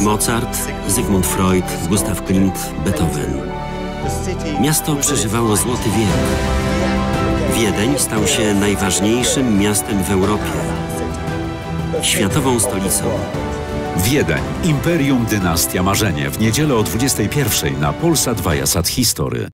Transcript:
Mozart, Zygmunt Freud, Gustav Klimt, Beethoven. Miasto przeżywało złoty wiek. Wiedeń stał się najważniejszym miastem w Europie. Światową stolicą. Wiedeń, Imperium Dynastia Marzenie w niedzielę o 21 na Polsat Viasat History.